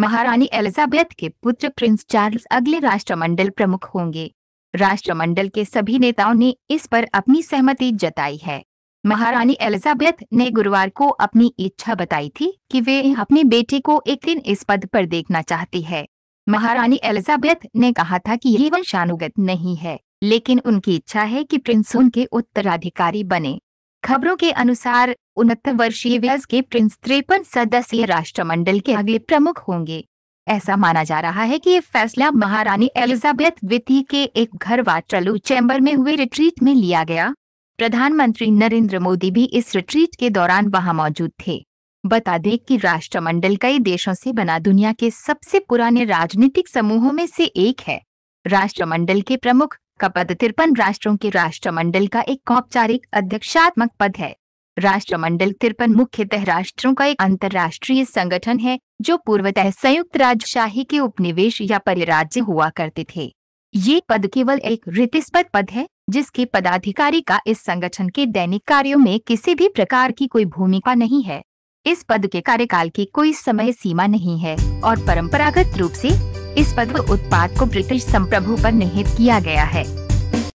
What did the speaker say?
महारानी एलिजाबेथ के पुत्र प्रिंस चार्ल्स अगले राष्ट्रमंडल प्रमुख होंगे। राष्ट्रमंडल के सभी नेताओं ने इस पर अपनी सहमति जताई है। महारानी एलिजाबेथ ने गुरुवार को अपनी इच्छा बताई थी कि वे अपने बेटे को एक दिन इस पद पर देखना चाहती है। महारानी एलिजाबेथ ने कहा था कि ये वंशानुगत नहीं है, लेकिन उनकी इच्छा है कि प्रिंस उनके उत्तराधिकारी बने। खबरों के अनुसार उनहत्तर वर्षीय व्यस के प्रिंस त्रेपन सदस्यीय राष्ट्रमंडल के अगले प्रमुख होंगे। ऐसा माना जा रहा है कि ये फैसला महारानी एलिजाबेथ द्वितीय के एक घर वाटरलू चैम्बर में हुए रिट्रीट में लिया गया। प्रधानमंत्री नरेंद्र मोदी भी इस रिट्रीट के दौरान वहाँ मौजूद थे। बता दें कि राष्ट्रमंडल कई देशों से बना दुनिया के सबसे पुराने राजनीतिक समूहों में से एक है। राष्ट्रमंडल के प्रमुख का पद तिरपन राष्ट्रों के राष्ट्रमंडल का एक औपचारिक अध्यक्षात्मक पद है। राष्ट्रमंडल तिरपन मुख्यतः राष्ट्रों का एक अंतर्राष्ट्रीय संगठन है, जो पूर्वतः संयुक्त राजशाही के उपनिवेश या परिराज्य हुआ करते थे। ये पद केवल एक रितिस्पद पद है, जिसके पदाधिकारी का इस संगठन के दैनिक कार्यों में किसी भी प्रकार की कोई भूमिका नहीं है। इस पद के कार्यकाल की कोई समय सीमा नहीं है, और परंपरागत रूप से इस पद उत्पाद को ब्रिटिश संप्रभु पर निहित किया गया है।